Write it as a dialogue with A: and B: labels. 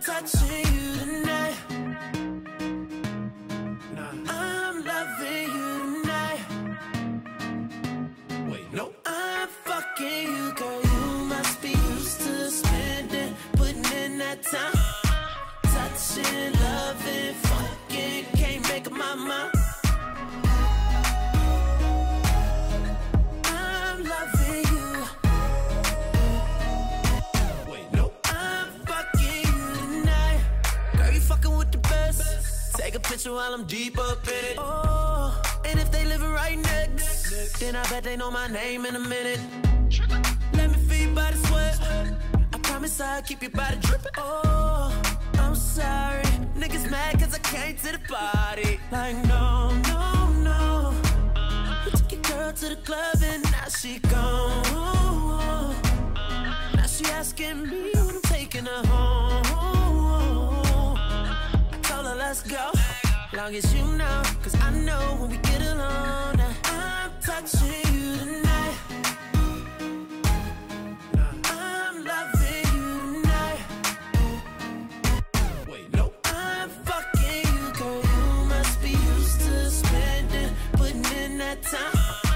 A: touching you tonight. I'm loving you tonight. Wait, no. I'm fucking you, girl. You must be used to spending, putting in that time. Touching, loving, fucking, can't make up my mind. Take a picture while I'm deep up in it. Oh, and if they living right next, then I bet they know my name in a minute. Let me feel your body sweat. I promise I'll keep your body dripping. Oh, I'm sorry. Niggas mad cause I came to the party. Like, no, no, no. You took your girl to the club and now she gone. Now she asking me when I'm taking her home. Go. Long as you know, cause I know when we get alone. I'm touching you tonight. I'm loving you tonight. Wait, no. I'm fucking you, girl. You must be used to spending, putting in that time.